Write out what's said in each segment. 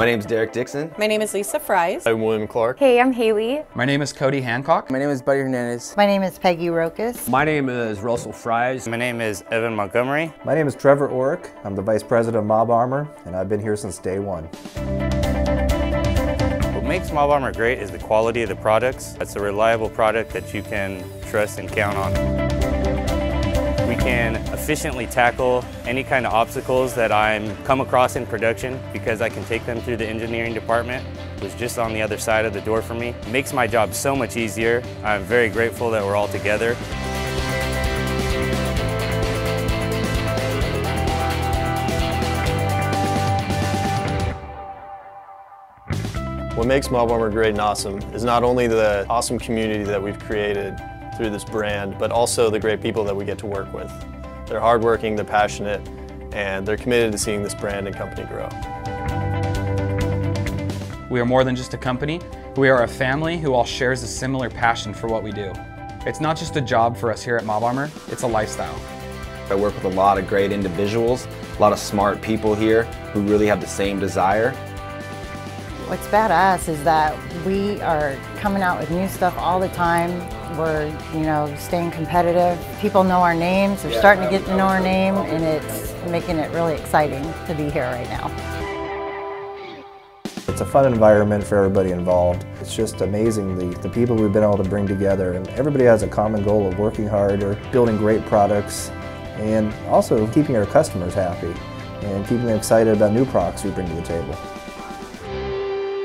My name is Derek Dixon. My name is Lisa Fries. I'm William Clark. Hey, I'm Haley. My name is Cody Hancock. My name is Buddy Hernandez. My name is Peggy Rokas. My name is Russell Fries. My name is Evan Montgomery. My name is Trevor Orrick. I'm the Vice President of Mob Armor, and I've been here since day one. What makes Mob Armor great is the quality of the products. It's a reliable product that you can trust and count on. We can efficiently tackle any kind of obstacles that I'm come across in production because I can take them through the engineering department, who's just on the other side of the door for me. It makes my job so much easier. I'm very grateful that we're all together. What makes Mob Armor great and awesome is not only the awesome community that we've created through this brand, but also the great people that we get to work with. They're hardworking, they're passionate, and they're committed to seeing this brand and company grow. We are more than just a company. We are a family who all shares a similar passion for what we do. It's not just a job for us here at Mob Armor, it's a lifestyle. I work with a lot of great individuals, a lot of smart people here who really have the same desire. What's badass is that we are coming out with new stuff all the time. We're, you know, staying competitive. People know our names. They're starting to get to know our name, and it's making it really exciting to be here right now. It's a fun environment for everybody involved. It's just amazing the, the people we've been able to bring together, and everybody has a common goal of working hard or building great products, and also keeping our customers happy and keeping them excited about new products we bring to the table.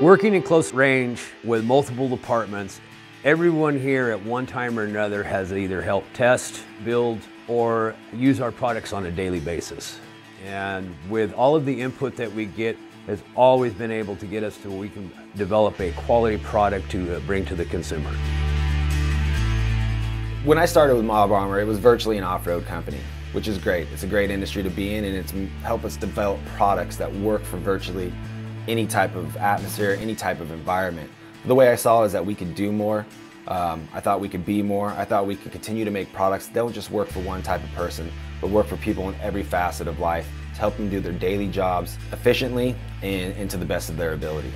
Working in close range with multiple departments, everyone here at one time or another has either helped test, build, or use our products on a daily basis. And with all of the input that we get, has always been able to get us to where we can develop a quality product to uh, bring to the consumer. When I started with Mob Armor, it was virtually an off-road company, which is great. It's a great industry to be in and it's helped us develop products that work for virtually any type of atmosphere, any type of environment. The way I saw it is that we could do more. Um, I thought we could be more. I thought we could continue to make products that don't just work for one type of person, but work for people in every facet of life to help them do their daily jobs efficiently and, and to the best of their ability.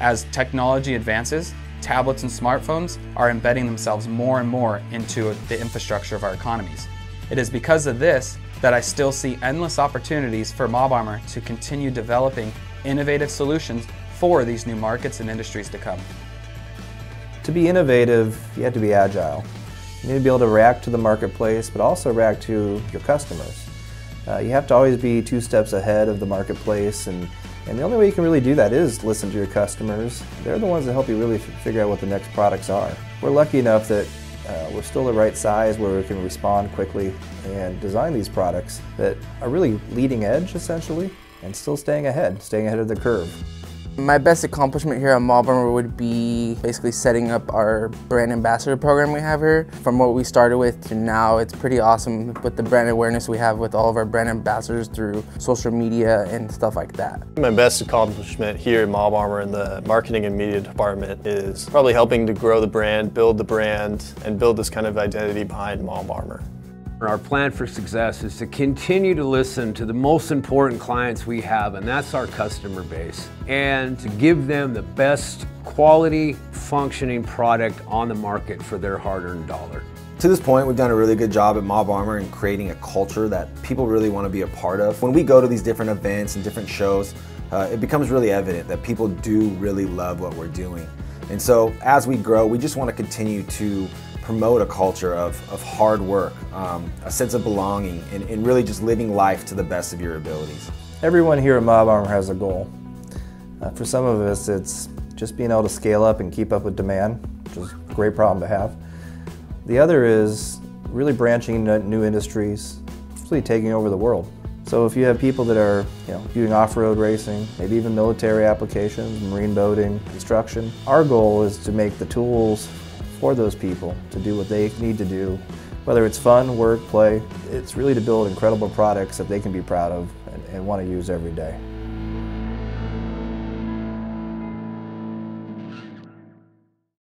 As technology advances, tablets and smartphones are embedding themselves more and more into the infrastructure of our economies. It is because of this that I still see endless opportunities for Mob Armor to continue developing innovative solutions for these new markets and industries to come. To be innovative, you have to be agile. You need to be able to react to the marketplace, but also react to your customers. Uh, you have to always be two steps ahead of the marketplace, and, and the only way you can really do that is listen to your customers. They're the ones that help you really figure out what the next products are. We're lucky enough that uh, we're still the right size where we can respond quickly and design these products that are really leading edge essentially and still staying ahead, staying ahead of the curve. My best accomplishment here at Armor would be basically setting up our brand ambassador program we have here. From what we started with to now, it's pretty awesome with the brand awareness we have with all of our brand ambassadors through social media and stuff like that. My best accomplishment here at Mob Armor in the marketing and media department is probably helping to grow the brand, build the brand, and build this kind of identity behind Mob Armor. Our plan for success is to continue to listen to the most important clients we have, and that's our customer base, and to give them the best quality, functioning product on the market for their hard-earned dollar. To this point, we've done a really good job at Mob Armor in creating a culture that people really want to be a part of. When we go to these different events and different shows, uh, it becomes really evident that people do really love what we're doing. And so as we grow, we just want to continue to promote a culture of, of hard work, um, a sense of belonging, and, and really just living life to the best of your abilities. Everyone here at Mob Armor has a goal. Uh, for some of us, it's just being able to scale up and keep up with demand, which is a great problem to have. The other is really branching into new industries, really taking over the world. So if you have people that are you know, doing off-road racing, maybe even military applications, marine boating, construction, our goal is to make the tools for those people to do what they need to do. Whether it's fun, work, play, it's really to build incredible products that they can be proud of and, and want to use every day.